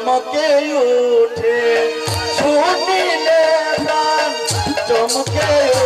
চমকে উঠে শুনিলে প্রাণ চমকে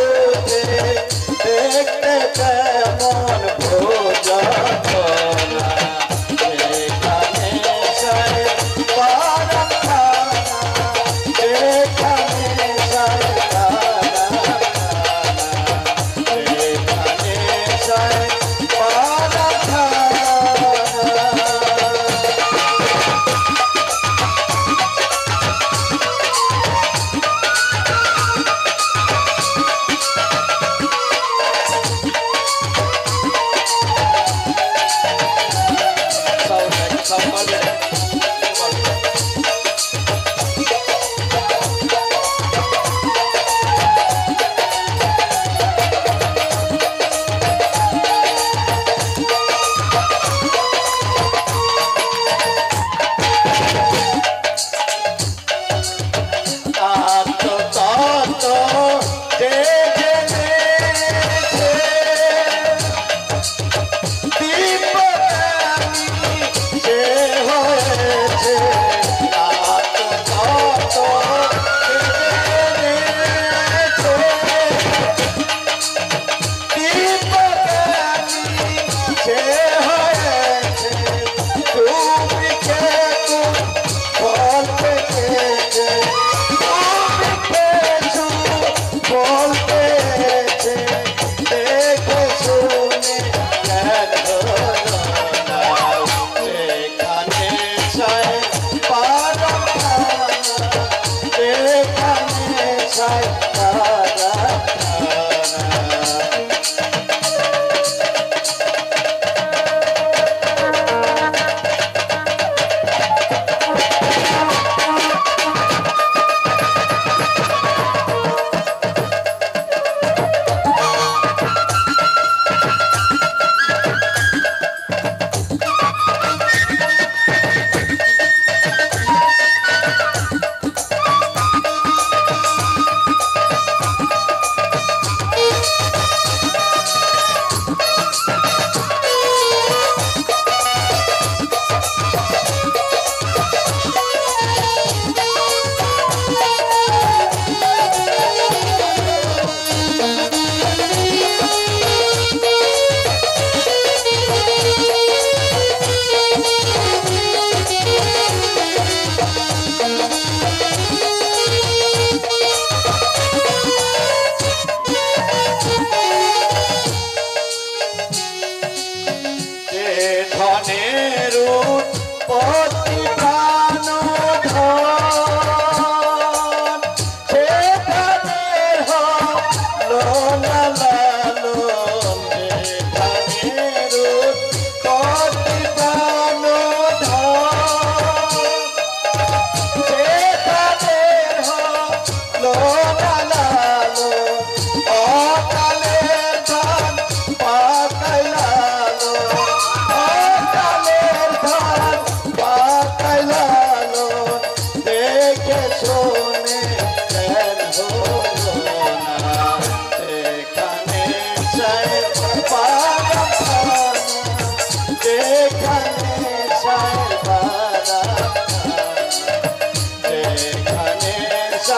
ধনের পথ